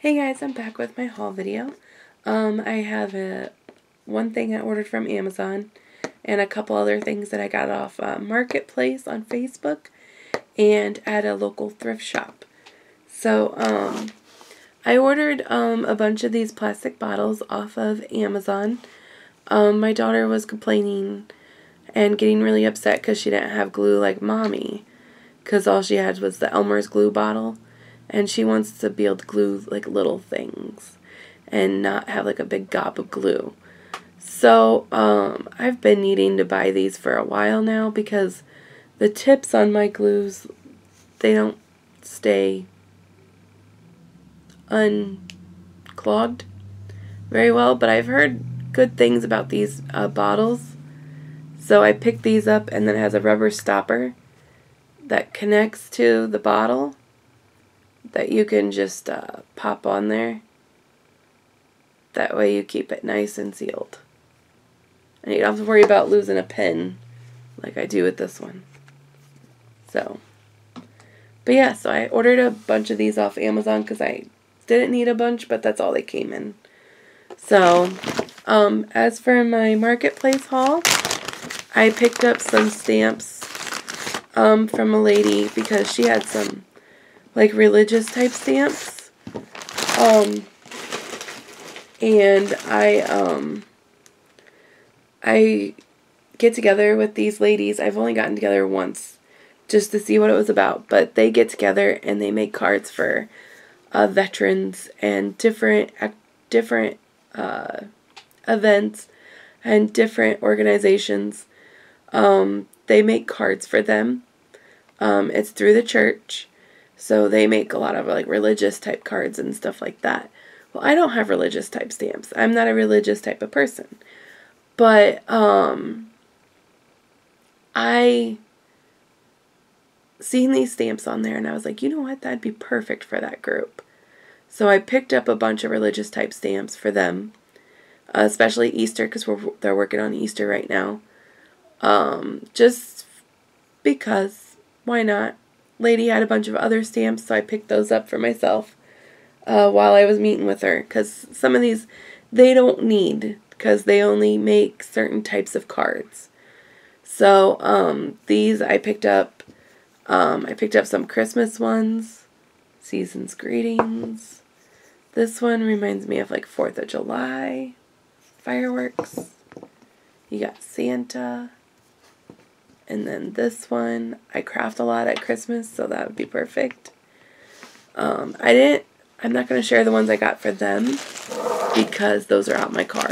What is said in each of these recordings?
Hey guys, I'm back with my haul video. Um, I have a one thing I ordered from Amazon and a couple other things that I got off uh, Marketplace on Facebook and at a local thrift shop. So, um, I ordered um, a bunch of these plastic bottles off of Amazon. Um, my daughter was complaining and getting really upset because she didn't have glue like mommy because all she had was the Elmer's glue bottle and she wants to be able to glue like little things and not have like a big gob of glue. So um, I've been needing to buy these for a while now because the tips on my glues, they don't stay unclogged very well, but I've heard good things about these uh, bottles. So I picked these up and then it has a rubber stopper that connects to the bottle that you can just uh, pop on there. That way you keep it nice and sealed. And you don't have to worry about losing a pin like I do with this one. So, but yeah, so I ordered a bunch of these off Amazon because I didn't need a bunch, but that's all they came in. So, um, as for my marketplace haul, I picked up some stamps um, from a lady because she had some like religious type stamps. Um, and I, um, I get together with these ladies. I've only gotten together once just to see what it was about, but they get together and they make cards for uh, veterans and different different uh, events and different organizations. Um, they make cards for them. Um, it's through the church, so they make a lot of like religious type cards and stuff like that. Well, I don't have religious type stamps. I'm not a religious type of person. But um I seen these stamps on there and I was like, "You know what? That'd be perfect for that group." So I picked up a bunch of religious type stamps for them, especially Easter because we're they're working on Easter right now. Um, just because why not? Lady had a bunch of other stamps, so I picked those up for myself uh, while I was meeting with her. Because some of these they don't need because they only make certain types of cards. So um, these I picked up. Um, I picked up some Christmas ones, season's greetings. This one reminds me of like Fourth of July fireworks. You got Santa. And then this one, I craft a lot at Christmas, so that would be perfect. Um, I didn't, I'm not going to share the ones I got for them because those are out my car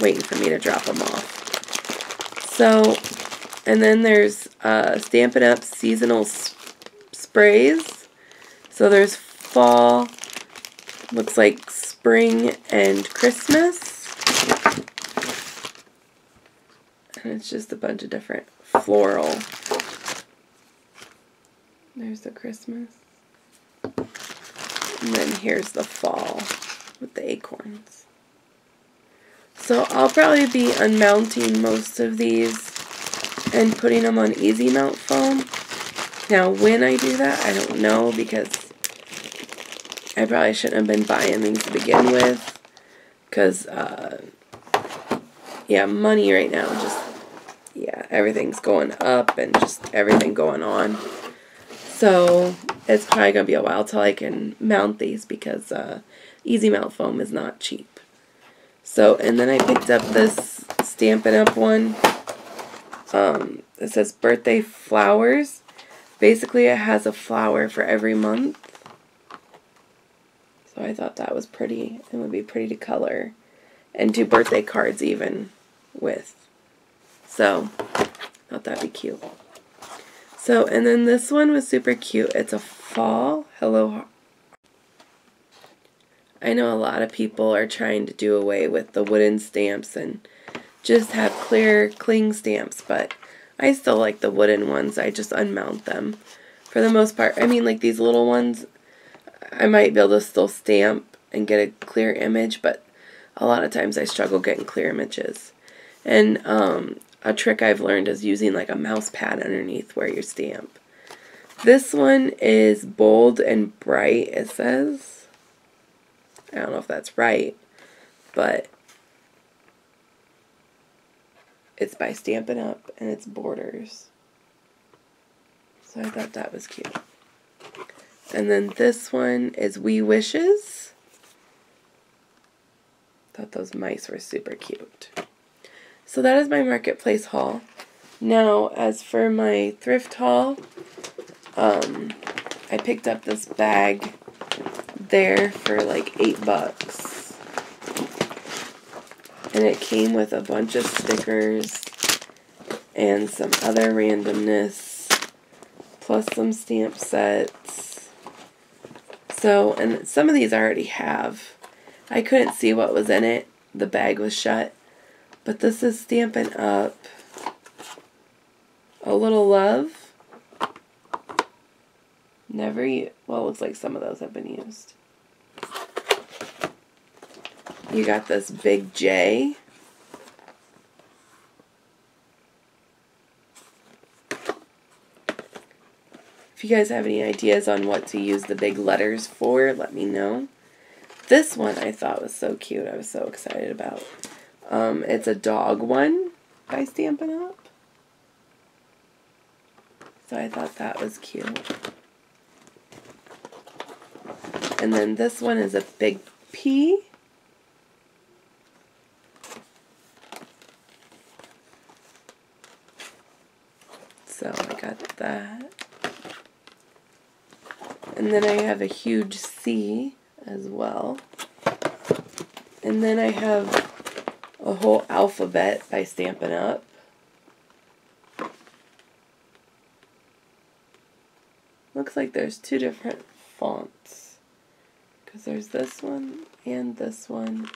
waiting for me to drop them off. So, and then there's uh, Stampin' Up! seasonal sprays. So there's fall, looks like spring and Christmas. And it's just a bunch of different floral. There's the Christmas. And then here's the fall with the acorns. So I'll probably be unmounting most of these and putting them on easy mount foam. Now when I do that, I don't know because I probably shouldn't have been buying these to begin with. Because, uh, yeah, money right now just everything's going up and just everything going on. So it's probably going to be a while till I can mount these because uh, Easy Mount Foam is not cheap. So, and then I picked up this Stampin' Up! one. Um, it says Birthday Flowers. Basically, it has a flower for every month. So I thought that was pretty. It would be pretty to color. And do birthday cards even with. So, thought that'd be cute. So, and then this one was super cute. It's a fall hello. I know a lot of people are trying to do away with the wooden stamps and just have clear cling stamps, but I still like the wooden ones. I just unmount them for the most part. I mean, like these little ones, I might be able to still stamp and get a clear image, but a lot of times I struggle getting clear images. And um, a trick I've learned is using like a mouse pad underneath where you stamp. This one is bold and bright, it says. I don't know if that's right, but it's by Stampin' Up! and it's borders. So I thought that was cute. And then this one is We Wishes. Thought those mice were super cute. So that is my marketplace haul. Now, as for my thrift haul, um, I picked up this bag there for like eight bucks. And it came with a bunch of stickers and some other randomness, plus some stamp sets. So, and some of these I already have. I couldn't see what was in it. The bag was shut. But this is Stampin' Up! A Little Love. Never, well, looks like some of those have been used. You got this big J. If you guys have any ideas on what to use the big letters for, let me know. This one I thought was so cute. I was so excited about. Um, it's a dog one by Stampin' Up! So I thought that was cute. And then this one is a big P. So I got that. And then I have a huge C as well. And then I have a whole alphabet by Stampin' Up. Looks like there's two different fonts. Because there's this one and this one.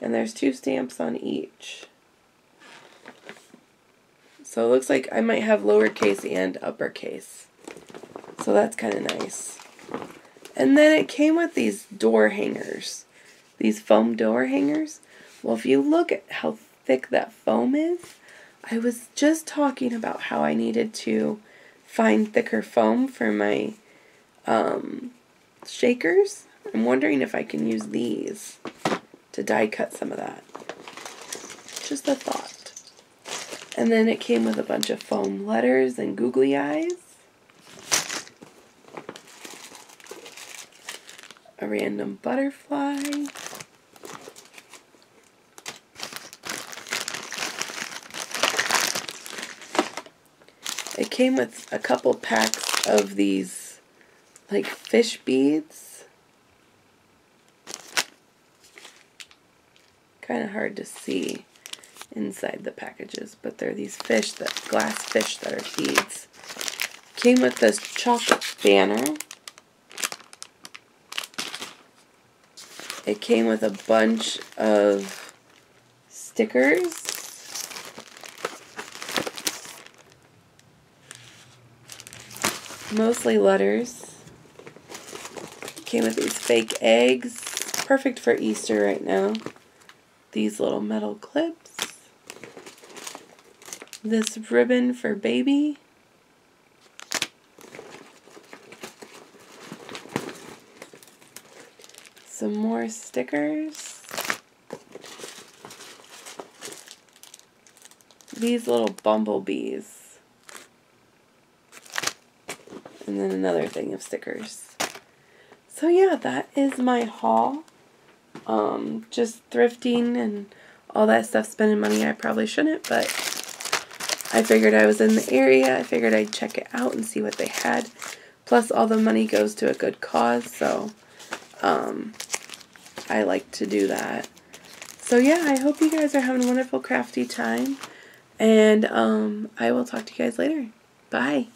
And there's two stamps on each. So it looks like I might have lowercase and uppercase. So that's kind of nice. And then it came with these door hangers. These foam door hangers. Well, if you look at how thick that foam is, I was just talking about how I needed to find thicker foam for my um, shakers. I'm wondering if I can use these to die cut some of that. Just a thought. And then it came with a bunch of foam letters and googly eyes. A random butterfly. It came with a couple packs of these like fish beads. Kind of hard to see inside the packages, but they're these fish, that glass fish that are beads. Came with this chocolate banner. It came with a bunch of stickers. Mostly letters. Came with these fake eggs. Perfect for Easter right now. These little metal clips. This ribbon for baby. Some more stickers. These little bumblebees. And then another thing of stickers. So yeah, that is my haul. Um, just thrifting and all that stuff, spending money I probably shouldn't, but I figured I was in the area. I figured I'd check it out and see what they had. Plus, all the money goes to a good cause, so um, I like to do that. So yeah, I hope you guys are having a wonderful crafty time. And um, I will talk to you guys later. Bye.